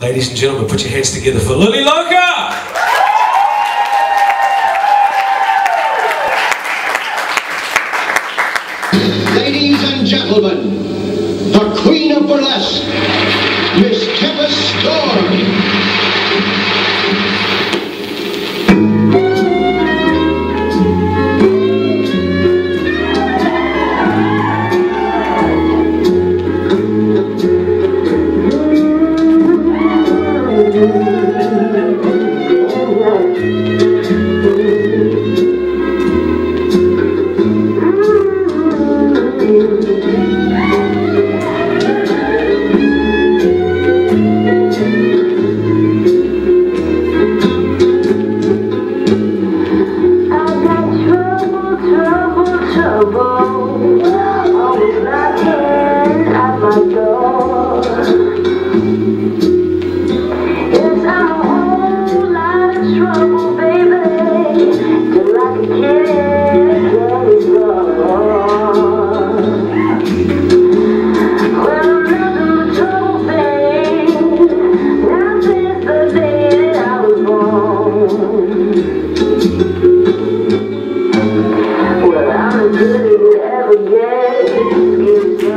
Ladies and gentlemen, put your hands together for Lilly Loca! Ladies and gentlemen, the Queen of Burlesque, Miss Well, I'm as good as ever get.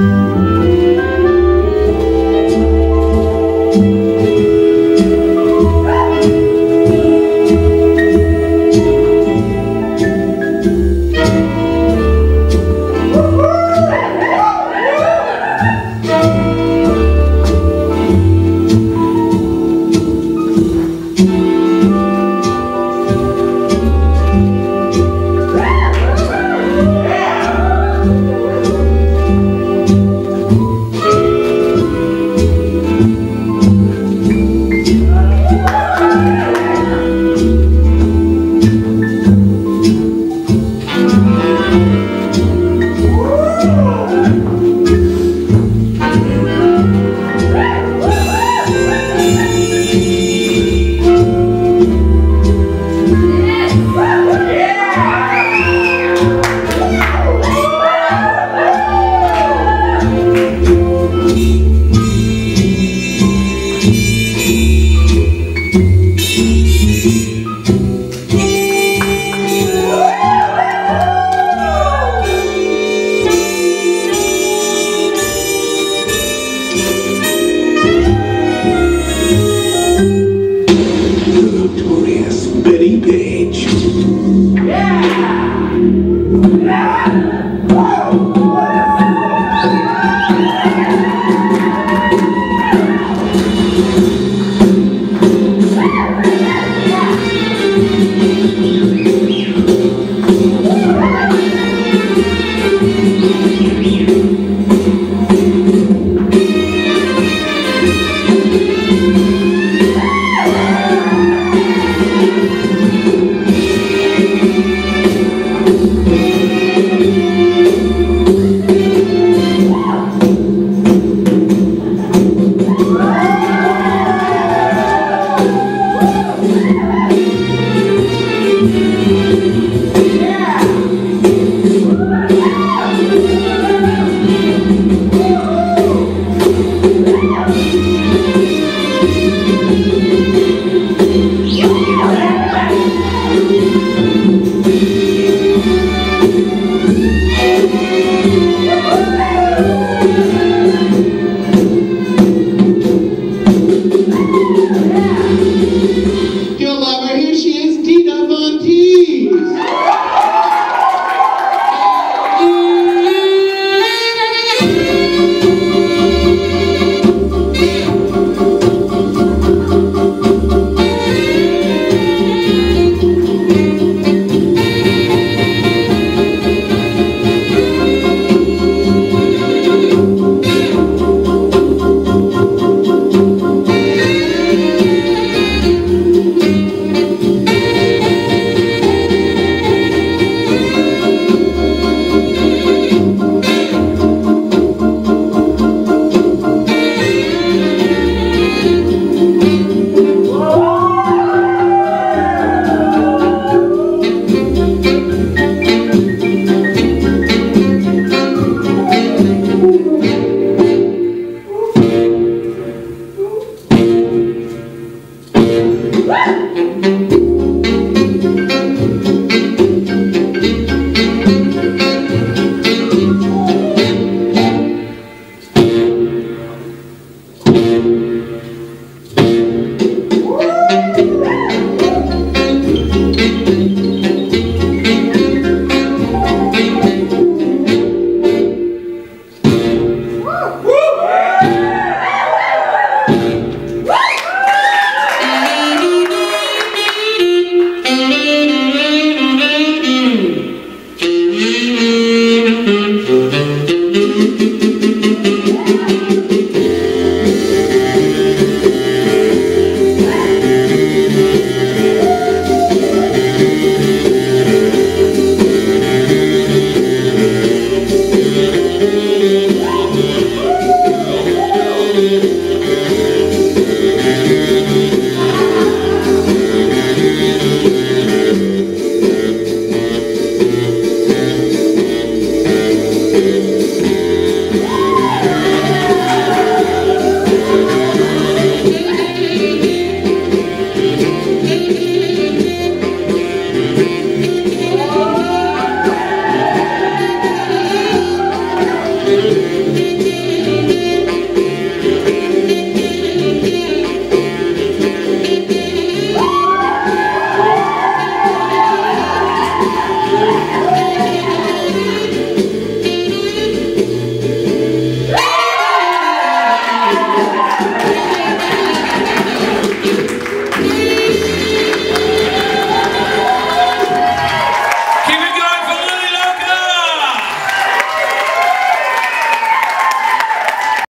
Notorious Wow.